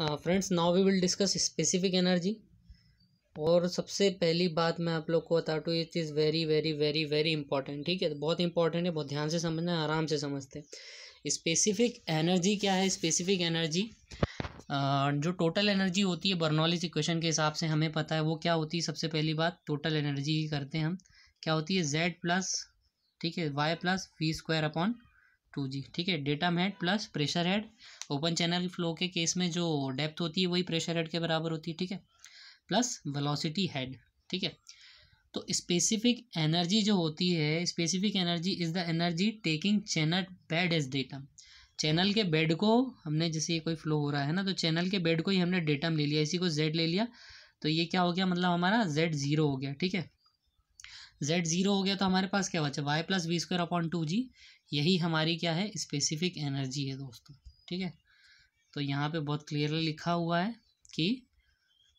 Friends now we will discuss specific energy और सबसे पहली बात मैं आप लोग को बता दूँ, ये चीज़ very very very very important ठीक है? बहुत इंपॉर्टेंट है, बहुत ध्यान से समझना है, आराम से समझते हैं। स्पेसिफिक एनर्जी क्या है? स्पेसिफिक एनर्जी जो टोटल एनर्जी होती है बर्नौलिस इक्वेशन के हिसाब से हमें पता है, वो क्या होती है सबसे पहली बात? टोटल एनर्जी करते हैं हम। क्या होती है? जेड प्लस ठीक है? Y plus V square upon two G, ठीक है? Data head plus pressure head open channel flow के केस में जो डेप्थ होती है, वही प्रेशर हेड के बराबर होती है, ठीक है? प्लस वेलोसिटी हेड ठीक है? तो स्पेसिफिक एनर्जी जो होती है specific energy is the energy taking channel bed as data channel के बेड को हमने जैसे कोई फ्लो हो रहा है ना तो चैनल के बेड को ही हमने डेटम ले लिया, इसी को जेड ले लिया। तो ये क्या हो गया? मतलब हमारा जेड ज़ीरो हो गया, ठीक है? जेड ज़ीरो हो गया तो हमारे पास क्या बचा? Y plus V square upon two G यही हमारी क्या है? स्पेसिफिक एनर्जी है दोस्तों। ठीक है? तो यहाँ पे बहुत क्लियरली लिखा हुआ है कि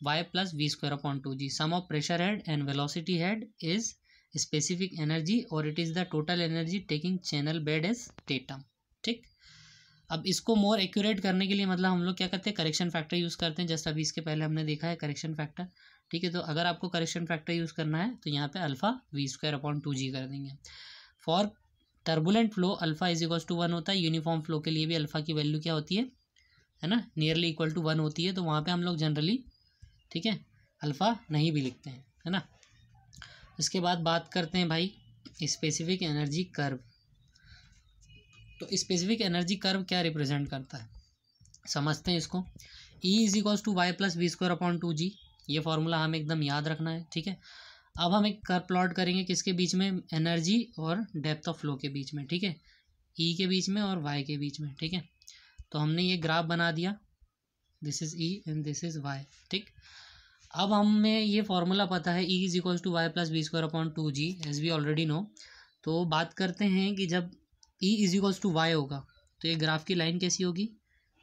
Y plus V square upon two G sum of pressure head and velocity head is specific energy और it is the total energy taking channel bed as datum ठीक? अब इसको मोर एक्यूरेट करने के लिए मतलब हम लोग क्या करते हैं? करेक्शन फैक्टर यूज़ करते हैं। जस्ट अभी इसके पहले हमने देखा है करेक्शन फैक्टर ठीक है तो अगर आपको करेक्शन फैक्टर यूज़ करना है तो यहाँ पे alpha V square upon two G कर देंगे। For turbulent flow alpha is equals to one होता है। यूनिफॉर्म फ्लो के लिए भी अल्फ़ा की वैल्यू क्या होती है? है ना? नियरली इक्वल टू वन होती है तो वहाँ पे हम लोग जनरली ठीक है अल्फ़ा नहीं भी लिखते हैं, है ना? इसके बाद बात करते हैं भाई स्पेसिफिक एनर्जी कर्व तो स्पेसिफिक एनर्जी कर्व क्या रिप्रेजेंट करता है? समझते हैं इसको। E is equals to Y plus V square upon two G ये फार्मूला हमें एकदम याद रखना है, ठीक है? अब हम एक कर प्लॉट करेंगे किसके बीच में? एनर्जी और डेप्थ ऑफ़ फ्लो के बीच में, ठीक है? ई e के बीच में और वाई के बीच में, ठीक है? तो हमने ये ग्राफ बना दिया। This is E and this is Y ठीक? अब हमें ये फार्मूला पता है E is equals to Y plus B square upon two G as we already know तो बात करते हैं कि जब E is equals to Y होगा तो ये ग्राफ की लाइन कैसी होगी?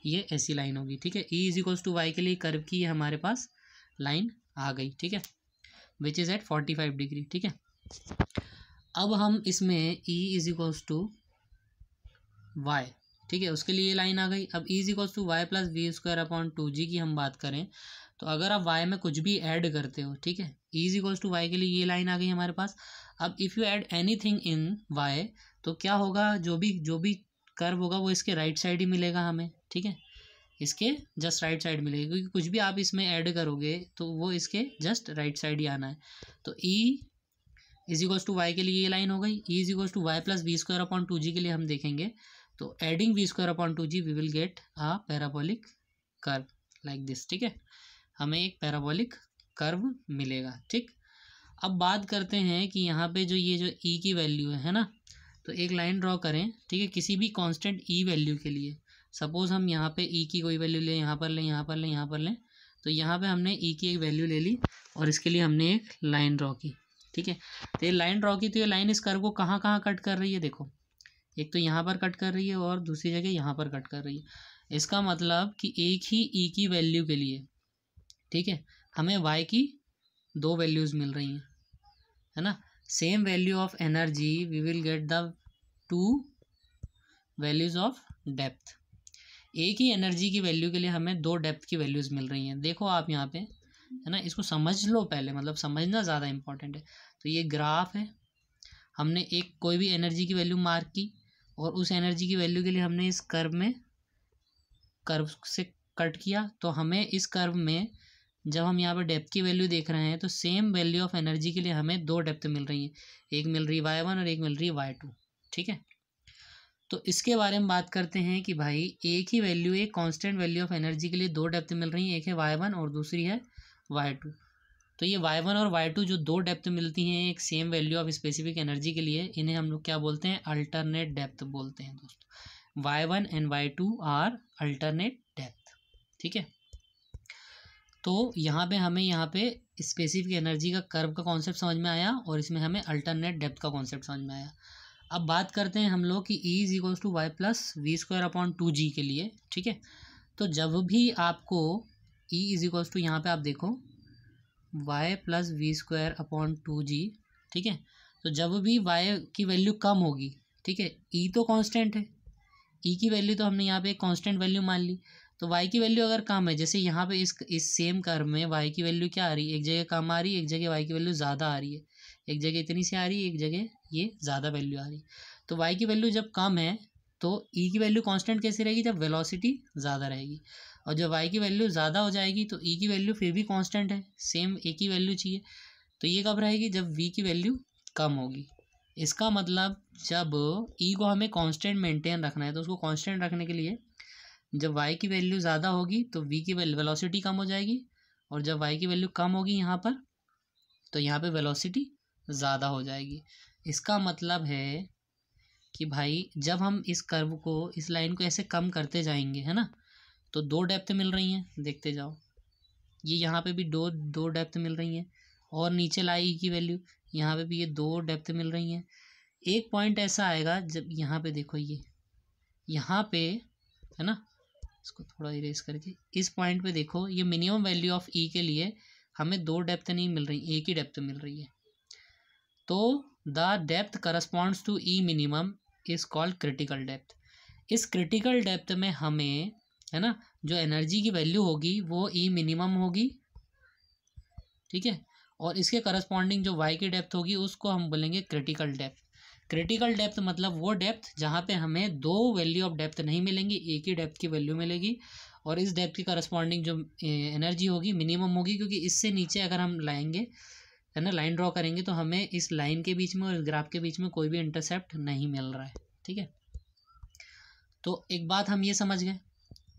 ये ऐसी लाइन होगी, ठीक है? E is equals to Y के लिए कर्व की हमारे पास। लाइन आ गई, ठीक है? Which is at forty five degree ठीक है? अब हम इसमें E is equals to Y ठीक है? उसके लिए लाइन आ गई। अब E is equals to Y plus V square upon two G की हम बात करें तो अगर आप वाई में कुछ भी ऐड करते हो, ठीक है? E is equals to Y के लिए ये लाइन आ गई हमारे पास। अब if you add anything in Y तो क्या होगा? जो भी जो भी कर्व होगा, वो इसके राइट साइड ही मिलेगा हमें, ठीक है? इसके जस्ट राइट साइड मिलेगी। क्योंकि कुछ भी आप इसमें ऐड करोगे तो वो इसके जस्ट राइट साइड ही आना है। तो E is equals to Y के लिए ये लाइन हो गई। E is equals to Y plus V square upon two G के लिए हम देखेंगे। तो adding V square upon two G we will get a parabolic curve like this ठीक है? हमें एक पैराबोलिक कर्व मिलेगा, ठीक? अब बात करते हैं कि यहाँ पे जो ये जो ई e की वैल्यू है ना? तो एक लाइन ड्रॉ करें, ठीक है? किसी भी कांस्टेंट ई वैल्यू के लिए। सपोज़ हम यहाँ पे ई e की कोई वैल्यू लें, यहाँ पर लें, यहाँ पर लें, यहाँ पर लें तो यहाँ पे हमने ई e की एक वैल्यू ले ली और इसके लिए हमने एक लाइन ड्रॉ की, ठीक है? तो ये लाइन ड्रॉ की तो ये लाइन इस कर्व को कहाँ कहाँ कट कर रही है? देखो, एक तो यहाँ पर कट कर रही है और दूसरी जगह यहाँ पर कट कर रही है। इसका मतलब कि एक ही ई e की वैल्यू के लिए, ठीक है, हमें वाई की दो वैल्यूज़ मिल रही हैं, है ना? Same value of energy we will get the two values of depth एक ही एनर्जी की वैल्यू के लिए हमें दो डेप्थ की वैल्यूज़ मिल रही हैं। देखो आप यहाँ पे, है ना? इसको समझ लो पहले मतलब समझना ज़्यादा इंपॉर्टेंट है। तो ये ग्राफ है। हमने एक कोई भी एनर्जी की वैल्यू मार्क की और उस एनर्जी की वैल्यू के लिए हमने इस कर्व में कर्व से कट किया। तो हमें इस कर्व में, जब हम यहाँ पर डेप्थ की वैल्यू देख रहे हैं तो सेम वैल्यू ऑफ़ एनर्जी के लिए हमें दो डेप्थ मिल रही हैं। एक मिल रही वाई वन और एक मिल रही वाई टू ठीक है? तो इसके बारे में बात करते हैं कि भाई, एक ही वैल्यू एक कांस्टेंट वैल्यू ऑफ़ एनर्जी के लिए दो डेप्थ मिल रही हैं, एक है वाई वन और दूसरी है वाई टू तो ये वाई वन और वाई टू जो दो डेप्थ मिलती हैं, एक same value of specific energy के लिए, इन्हें हम लोग क्या बोलते हैं? अल्टरनेट डेप्थ बोलते हैं दोस्तों। Y one and Y two are alternate depth ठीक है? तो यहाँ पे हमें, यहाँ पे स्पेसिफिक एनर्जी का कर्व का कॉन्सेप्ट समझ में आया और इसमें हमें अल्टरनेट डेप्थ का कॉन्सेप्ट समझ में आया। अब बात करते हैं हम लोग कि E is equals to Y plus V square upon two G के लिए, ठीक है? तो जब भी आपको ई इज़ इक्वल्स टू यहाँ पे आप देखो Y plus V square upon two G ठीक है? तो जब भी वाई की वैल्यू कम होगी, ठीक है? ई तो कांस्टेंट है। ई की वैल्यू तो हमने यहाँ पे एक कांस्टेंट वैल्यू मान ली। तो वाई की वैल्यू अगर कम है, जैसे यहाँ पे इस इस सेम कर्व में वाई की वैल्यू क्या आ रही है? एक जगह कम आ रही है, एक जगह वाई की वैल्यू ज़्यादा आ रही है। एक जगह इतनी सी आ रही है, एक जगह ये ज़्यादा वैल्यू आ रही तो वाई की वैल्यू जब कम है तो ई e की वैल्यू कांस्टेंट कैसे रहेगी? जब वेलोसिटी ज़्यादा रहेगी। और जब वाई की वैल्यू ज़्यादा हो जाएगी तो ई e की वैल्यू फिर भी कांस्टेंट है। सेम ए की वैल्यू चाहिए। तो ये कब रहेगी? जब वी की वैल्यू कम होगी। इसका मतलब जब ई e को हमें कांस्टेंट मेंटेन रखना है तो उसको कांस्टेंट रखने के लिए जब वाई की वैल्यू ज़्यादा होगी तो वी की वेलोसिटी कम हो जाएगी। और जब वाई की वैल्यू कम होगी यहाँ पर तो यहाँ पे वेलोसिटी ज़्यादा हो जाएगी। इसका मतलब है कि भाई, जब हम इस कर्व को, इस लाइन को ऐसे कम करते जाएँगे, है ना तो दो डेप्थ मिल रही हैं, देखते जाओ। ये यहाँ पे भी दो दो डेप्थ मिल रही हैं और नीचे लाई की वैल्यू यहाँ पे भी ये दो डेप्थ मिल रही हैं। एक पॉइंट ऐसा आएगा, जब यहाँ पे देखो ये, यहाँ पे, है ना, इसको थोड़ा इरेज करके, इस पॉइंट पे देखो, ये मिनिमम वैल्यू ऑफ़ ई के लिए हमें दो डेप्थ नहीं मिल रही, एक ही डेप्थ मिल रही है। तो the depth corresponds to E minimum is called critical depth इस क्रिटिकल डेप्थ में हमें, है ना, जो एनर्जी की वैल्यू होगी, वो ई मिनिमम होगी। ठीक है? और इसके करस्पॉन्डिंग जो वाई की डेप्थ होगी, उसको हम बोलेंगे क्रिटिकल डेप्थ क्रिटिकल डेप्थ मतलब वो डेप्थ जहाँ पे हमें दो वैल्यू ऑफ़ डेप्थ नहीं मिलेंगी, एक ही डेप्थ की वैल्यू मिलेगी। और इस डेप्थ की करस्पॉन्डिंग जो एनर्जी होगी मिनिमम होगी, क्योंकि इससे नीचे अगर हम लाएँगे है ना लाइन ड्रॉ करेंगे तो हमें इस लाइन के बीच में और इस ग्राफ के बीच में कोई भी इंटरसेप्ट नहीं मिल रहा है, ठीक है? तो एक बात हम ये समझ गए।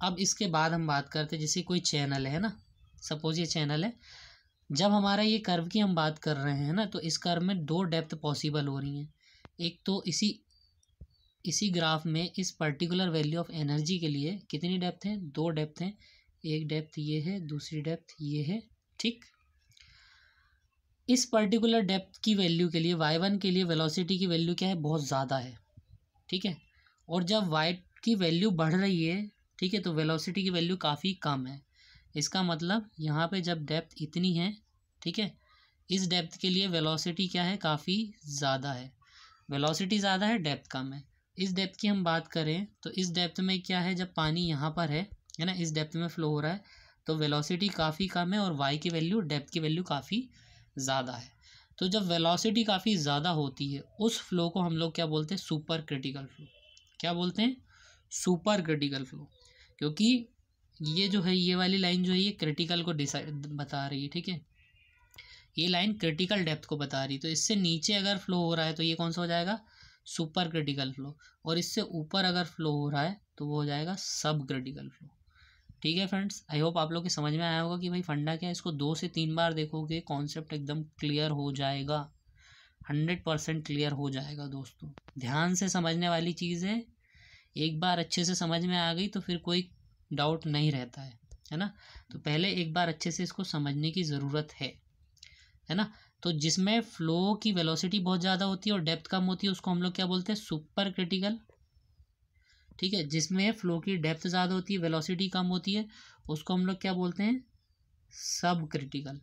अब इसके बाद हम बात करते हैं, जैसे कोई चैनल है ना सपोज़ ये चैनल है, जब हमारा ये कर्व की हम बात कर रहे हैं ना तो इस कर्व में दो डेप्थ पॉसिबल हो रही हैं। एक तो इसी इसी ग्राफ में इस पर्टिकुलर वैल्यू ऑफ़ एनर्जी के लिए कितनी डेप्थ है? दो डेप्थ हैं। एक डेप्थ ये है, दूसरी डेप्थ ये है, ठीक? इस पर्टिकुलर डेप्थ की वैल्यू के लिए वाई वन के लिए वेलोसिटी की वैल्यू क्या है? बहुत ज़्यादा है, ठीक है? और जब वाई की वैल्यू बढ़ रही है, ठीक है तो वेलोसिटी की वैल्यू काफ़ी कम है। इसका मतलब यहाँ पे जब डेप्थ इतनी है, ठीक है, इस डेप्थ के लिए वेलोसिटी क्या है? काफ़ी ज़्यादा है। वेलोसिटी ज़्यादा है डेप्थ कम है। इस डेप्थ की हम बात करें तो इस डेप्थ में क्या है? जब पानी यहाँ पर है है ना, इस डेप्थ में फ़्लो हो रहा है तो वेलोसिटी काफ़ी कम है और वाई की वैल्यू डेप्थ की वैल्यू काफ़ी ज़्यादा है। तो जब वेलोसिटी काफ़ी ज़्यादा होती है, उस फ्लो को हम लोग क्या बोलते हैं? सुपर क्रिटिकल फ्लो क्या बोलते हैं? सुपर क्रिटिकल फ्लो क्योंकि ये जो है, ये वाली लाइन जो है, ये क्रिटिकल को डिसाइड बता रही है, ठीक है? ये लाइन क्रिटिकल डेप्थ को बता रही है। तो इससे नीचे अगर फ्लो हो रहा है तो ये कौन सा हो जाएगा? सुपर क्रिटिकल फ्लो और इससे ऊपर अगर फ्लो हो रहा है तो वो हो जाएगा सब क्रिटिकल फ्लो ठीक है फ्रेंड्स आई होप आप लोग के समझ में आया होगा कि भाई फंडा क्या है, इसको दो से तीन बार देखोगे कॉन्सेप्ट एकदम क्लियर हो जाएगा। हंड्रेड परसेंट क्लियर हो जाएगा दोस्तों। ध्यान से समझने वाली चीज़ है, एक बार अच्छे से समझ में आ गई तो फिर कोई डाउट नहीं रहता है है ना? तो पहले एक बार अच्छे से इसको समझने की ज़रूरत है है ना? तो जिसमें फ्लो की वेलोसिटी बहुत ज़्यादा होती है और डेप्थ कम होती है, उसको हम लोग क्या बोलते हैं? सुपर क्रिटिकल ठीक है, जिसमें फ्लो की डेप्थ ज़्यादा होती है वेलोसिटी कम होती है, उसको हम लोग क्या बोलते हैं? सब क्रिटिकल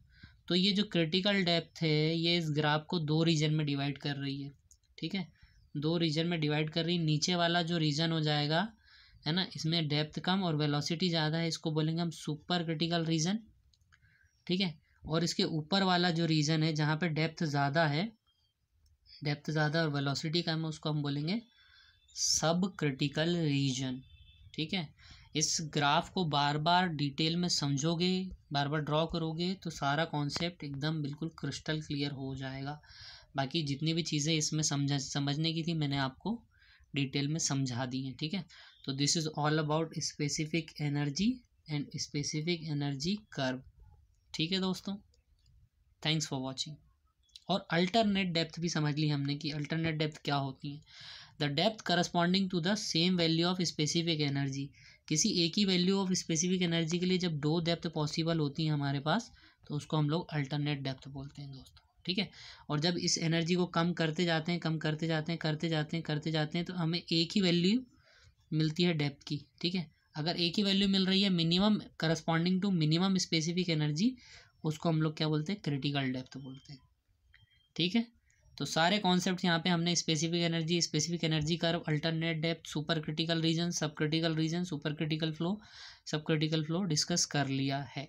तो ये जो क्रिटिकल डेप्थ है, ये इस ग्राफ को दो रीजन में डिवाइड कर रही है, ठीक है? दो रीजन में डिवाइड कर रही है नीचे वाला जो रीजन हो जाएगा, है ना, इसमें डेप्थ कम और वेलोसिटी ज़्यादा है, इसको बोलेंगे हम सुपर क्रिटिकल रीजन ठीक है? और इसके ऊपर वाला जो रीजन है, जहाँ पे डेप्थ ज़्यादा है डेप्थ ज़्यादा और वेलोसिटी कम है, उसको हम बोलेंगे सब क्रिटिकल रीजन ठीक है? इस ग्राफ को बार बार डिटेल में समझोगे बार बार ड्रॉ करोगे तो सारा कॉन्सेप्ट एकदम बिल्कुल क्रिस्टल क्लियर हो जाएगा। बाकी जितनी भी चीज़ें इसमें समझा, समझने की थी, मैंने आपको डिटेल में समझा दी हैं, ठीक है? तो this is all about specific energy and specific energy curve ठीक है दोस्तों? थैंक्स फॉर वॉचिंग और अल्टरनेट डेप्थ भी समझ ली हमने कि अल्टरनेट डेप्थ क्या होती है। The depth corresponding to the same value of specific energy किसी एक ही वैल्यू ऑफ़ स्पेसिफिक एनर्जी के लिए जब दो डेप्थ पॉसिबल होती हैं हमारे पास तो उसको हम लोग अल्टरनेट डेप्थ बोलते हैं दोस्तों, ठीक है? और जब इस एनर्जी को कम करते जाते हैं, कम करते जाते हैं, करते जाते हैं, करते जाते हैं तो हमें एक ही वैल्यू मिलती है डेप्थ की, ठीक है? अगर एक ही वैल्यू मिल रही है minimum corresponding to minimum specific energy उसको हम लोग क्या बोलते हैं? क्रिटिकल डेप्थ बोलते हैं, ठीक है? तो सारे कॉन्सेप्ट यहाँ पे हमने specific energy specific energy curve alternate depth super critical region sub critical region super critical flow sub critical flow discuss कर लिया है?